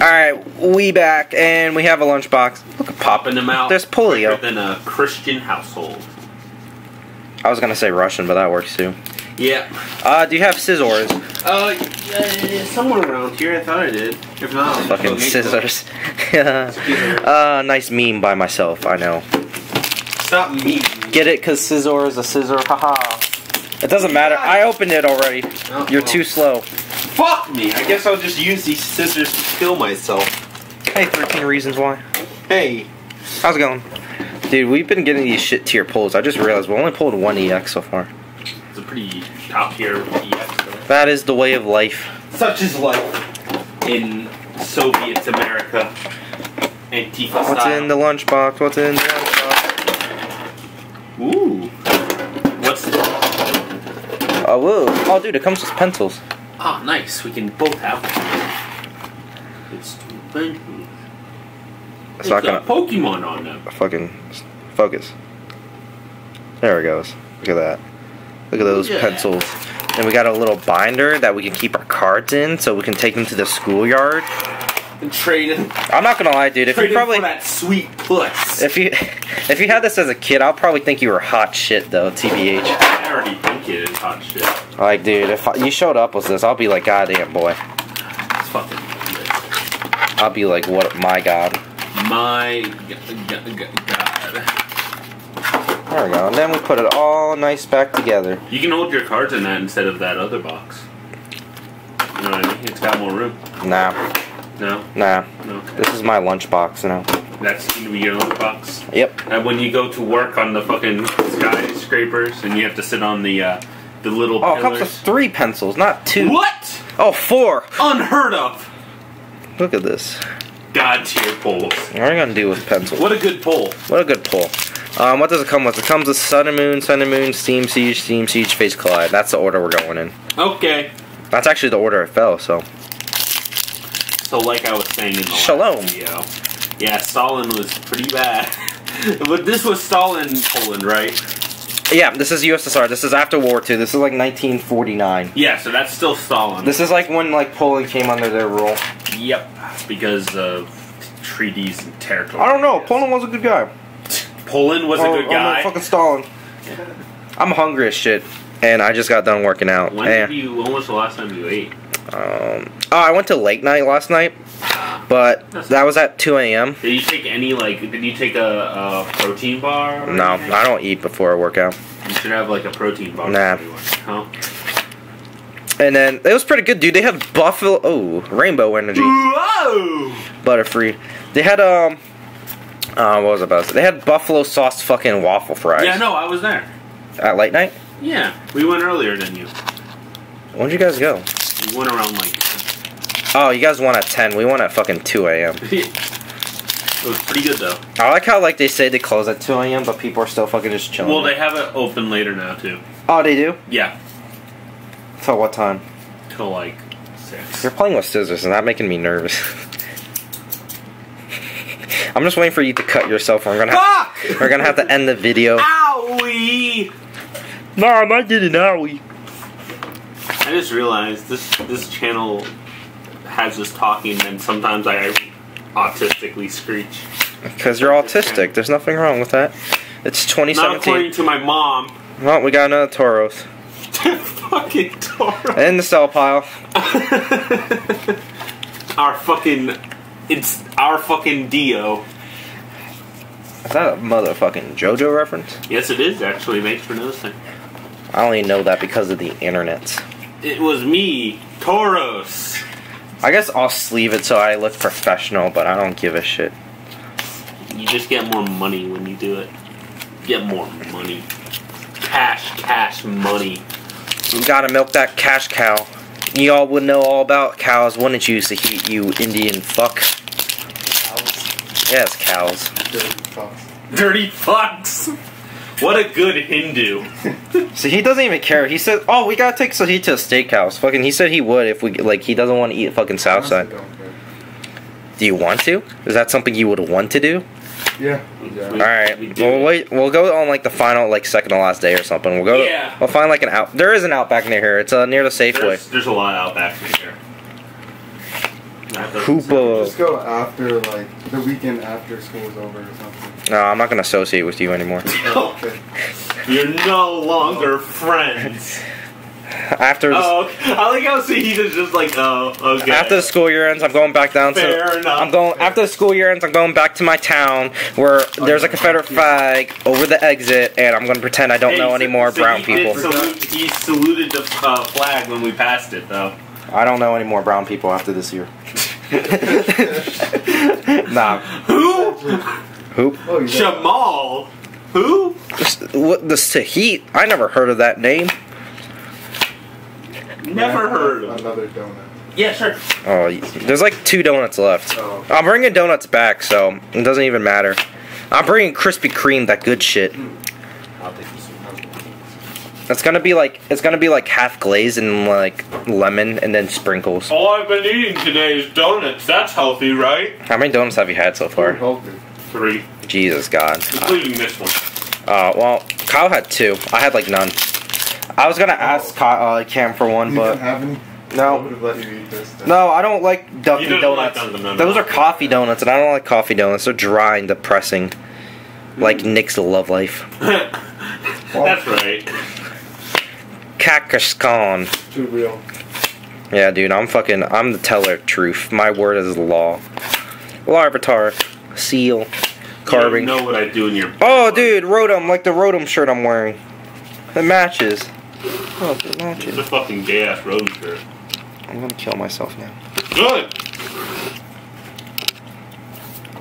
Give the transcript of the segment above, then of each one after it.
Alright, we back, and we have a lunchbox. Look at Popping them out. There's polio. Than a Christian household. I was gonna say Russian, but that works too. Yeah. Uh, do you have scissors? Uh, yeah, somewhere around here. I thought I did. If not, Fucking scissors. uh, nice meme by myself, I know. Stop me. Get it? Cause scissor is a scissor, haha. It doesn't matter, I opened it already. Oh, You're too slow. Fuck me. I guess I'll just use these scissors to kill myself. Hey, 13 reasons why. Hey. How's it going? Dude, we've been getting these shit tier pulls. I just realized we only pulled one EX so far. It's a pretty top tier EX. though. That is the way of life. Such is life in Soviet America. Antifa What's style. in the lunchbox? What's in the lunchbox? Ooh. What's Oh, whoa. Oh, dude, it comes with pencils. Ah, nice. We can both have one. It's two pencils. It's not gonna. got Pokemon on them. Fucking focus. There it goes. Look at that. Look at those Yeah. pencils. And we got a little binder that we can keep our cards in so we can take them to the schoolyard. And trade it. I'm not gonna lie, dude. If you probably. that sweet puss. If you if you had this as a kid, I'll probably think you were hot shit though, TBH. I already think it is hot shit. Like, dude, if I, you showed up with this, I'll be like, goddamn boy. It's fucking I'll be like, what? My God. my god. There we go. And then we put it all nice back together. You can hold your cards in that instead of that other box. You know what I mean? It's got more room. Nah, No, nah. no. This is my lunchbox, you know. That's gonna be your box. Yep. And when you go to work on the fucking skyscrapers and you have to sit on the uh, the little Oh, it comes with three pencils, not two. What? Oh, four. Unheard of. Look at this. God tier polls. What are you gonna do with pencils? What a good poll. What a good pull. Um, what does it come with? It comes with Sun and Moon, Sun and Moon, Steam Siege, Steam Siege, Fates Collide. That's the order we're going in. Okay. That's actually the order it fell, so. So like I was saying in the Shalom. last video, yeah, Stalin was pretty bad. but this was Stalin Poland, right? Yeah, this is USSR. This is after World War II. This is like 1949. Yeah, so that's still Stalin. This is like when like Poland came under their rule. Yep. Because of treaties and territory. I don't know. Poland was a good guy. Poland was a Oh, good oh, no, guy. fucking Stalin. I'm hungry as shit, and I just got done working out. when Eh. did you? When was the last time you ate? Um, oh, I went to late night last night, but that was at 2 a.m. Did you take any like? Did you take a, a protein bar? No, anything? I don't eat before I work out. You should have like a protein bar. Nah. Huh? And then it was pretty good, dude. They had buffalo, oh, rainbow energy, Whoa! butterfree. They had um, uh, what was I about? To say? They had buffalo sauce fucking waffle fries. Yeah, no, I was there. At late night. Yeah, we went earlier than you. When'd you guys go? We went around like. Oh, you guys went at 10. We went at fucking 2 a.m. it was pretty good though. I like how like they say they close at 2 a.m., but people are still fucking just chilling. Well, they have it open later now too. oh, they do. Yeah, Till what time? till like six. You're playing with scissors, and that making me nervous. I'm just waiting for you to cut yourself. Or I'm gonna have, Fuck! we're gonna have to end the video. Owie! No, I might get an owie. I just realized this this channel has us talking, and sometimes I autistically screech. Because you're autistic. There's nothing wrong with that. It's Not 2017. according to my mom. Well, we got another Tauros. fucking Toro. In the cell pile. our fucking, it's our fucking Dio. Is that a motherfucking JoJo reference? Yes, it is actually. Thanks for noticing. I only know that because of the internet. It was me, Tauros. I guess I'll sleeve it so I look professional, but I don't give a shit. You just get more money when you do it. Get more money. Cash, cash, money. You gotta milk that cash cow. You all would know all about cows, wouldn't you, Sahit, you Indian fuck? Cows? Yes, cows. Dirty fucks. What a good Hindu. So he doesn't even care. He said, "Oh, we gotta take Sahit to a steakhouse." Fucking, he said he would if we like. He doesn't want to eat fucking Southside. Do you want to? Is that something you would want to do? Yeah. We- All right. we do Well, it. wait. We'll go on like the final, like second to last day or something. We'll go. Yeah. We'll find like an out. There is an outback near here. It's uh, near the Safeway. There's, there's a lot out back in here. That doesn't Hoop, sound- uh, Just go after, like, the weekend after school's over or something. No, I'm not gonna associate with you anymore. Okay. You're no longer friends. After the, Oh, okay. I like how Saeed is just like, oh, okay. after the school year ends, I'm going back down to. Fair enough. I'm going after the school year ends. I'm going back to my town where there's a Confederate flag over the exit, and I'm gonna pretend I don't Hey, know any more so brown he people. salute- he saluted the uh, flag when we passed it, though. I don't know any more brown people after this year. nah, Who? who? Oh, you got- Jamal. Who? What the Sahit? I never heard of that name. Never heard of. Another donut. Yeah, sure. Oh, there's like two donuts left. Oh. I'm bringing donuts back, so it doesn't even matter. I'm bringing Krispy Kreme, that good shit. I'll take this one. It's gonna be like it's gonna be like half glazed and like lemon and then sprinkles. All I've been eating today is donuts. That's healthy, right? How many donuts have you had so far? Three, Jesus God. including this one. Uh, well, Kyle had two. I had like none. I was gonna ask Kyle, uh, Cam for one, You didn't but have any? No, let you eat this. no, I don't like You Dunkin' don't like Dunkin' Donuts. Those are coffee donuts, and I don't like coffee donuts. They're dry and depressing, like Nick's love life. That's right. Kakaskan. Too real. Yeah, dude, I'm fucking. I'm the teller of truth. My word is law. Larvitar, seal, You carving. don't know what I do in your. Oh, dude, Rotom, like the Rotom shirt I'm wearing. It matches. Oh, it It's a fucking gay ass road shirt. I'm gonna kill myself now. Good.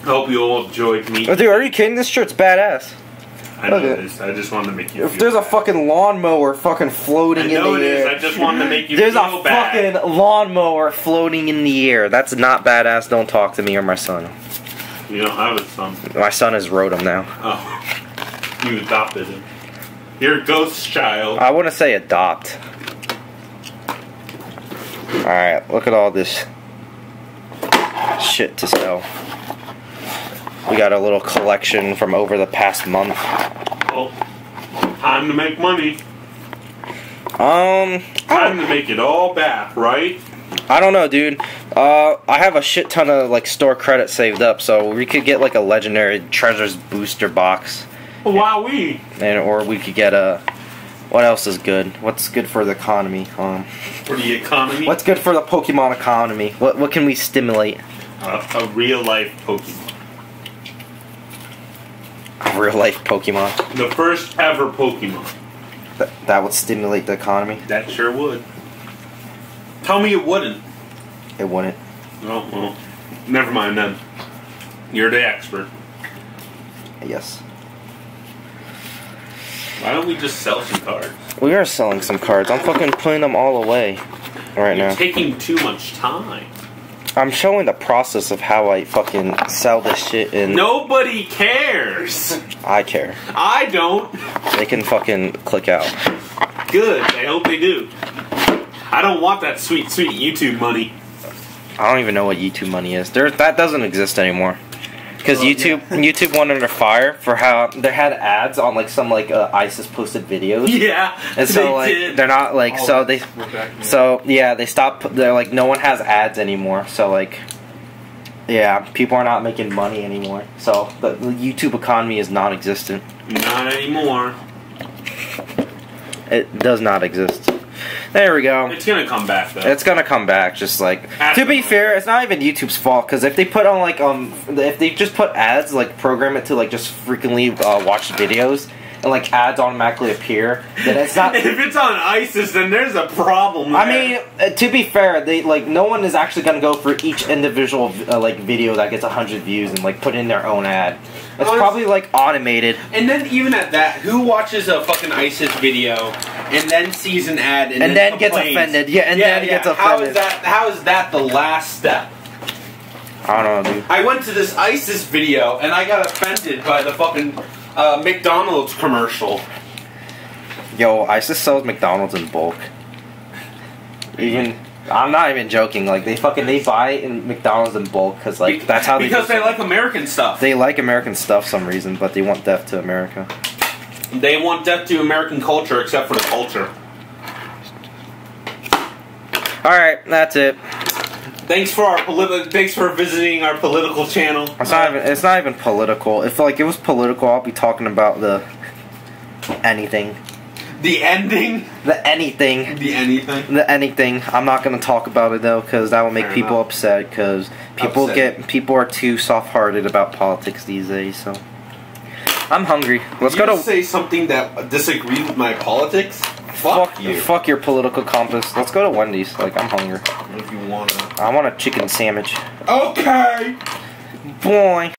I hope you all enjoyed me. Oh, dude, are you kidding? This shirt's badass. I know this. I just wanted to make you. If feel there's a fucking lawnmower fucking floating I know in it the is. air. I just wanted to make you There's feel a bad. fucking lawnmower floating in the air. That's not badass. Don't talk to me or my son. You don't have a son. My son has is Rotom now. Oh, you adopted him. You're a ghost child. I want to say adopt. Alright, look at all this shit to sell. We got a little collection from over the past month. Well, time to make money. Um, Time to make it all back, right? I don't know, dude. Uh, I have a shit ton of like store credit saved up, so we could get like a legendary treasures booster box, Wowee. and or we could get a. What else is good? What's good for the economy? Um, For the economy. what's good for the Pokemon economy? What what can we stimulate? A, a real life Pokemon. Real life Pokemon The first ever Pokemon. that that would stimulate the economy. That sure would. Tell me it wouldn't. It wouldn't. Oh, well. Never mind then. You're the expert. Yes, Why don't we just sell some cards? we are selling some cards. I'm fucking putting them all away right You're now. taking too much time. I'm showing the process of how I fucking sell this shit, and Nobody cares. I care. I don't. They can fucking click out. Good. I hope they do. I don't want that sweet, sweet YouTube money. I don't even know what YouTube money is. There, that doesn't exist anymore. Because Well, YouTube, YouTube went under fire for how they had ads on like some like uh, ISIS posted videos, Yeah, and so they like did. they're not like All so they so yeah they stopped. They're like no one has ads anymore. So like yeah, people are not making money anymore. So the, the YouTube economy is non-existent. Not anymore. It does not exist. There we go. It's gonna come back though. It's gonna come back. Just like to be fair, it's not even YouTube's fault because if they put on like um if they just put ads like program it to like just frequently uh, watch videos and like ads automatically appear, then it's not. if it's on ISIS, then there's a problem. I mean, uh, to be fair, they like no one is actually gonna go for each individual uh, like video that gets hundred views and like put in their own ad. It's probably like automated. And then even at that, who watches a fucking ISIS video and then sees an ad and, And then gets offended. Yeah, and then gets offended. How is that? How is that the last step? I don't know, dude. I went to this ISIS video and I got offended by the fucking uh, McDonald's commercial. Yo, ISIS sells McDonald's in bulk. Even I'm not even joking. Like they fucking they buy in McDonald's in bulk because like Be- that's how they because they like American stuff. They like American stuff some reason, but they want death to America. They want death to American culture, except for the culture. All right, that's it. Thanks for our politi- Thanks for visiting our political channel. It's not even. It's not even political. If like it was political, I'll be talking about the anything, The ending. the anything, The anything. the anything. I'm not gonna talk about it though, because that will make Fair people enough. upset. Because people Upset. get people are too soft-hearted about politics these days. So I'm hungry. Let's you go to say something that disagrees with my politics. Fuck, fuck you. Fuck your political compass. Let's go to Wendy's. Like I'm hungry. If you wanna. I want a chicken sandwich. Okay. Boy.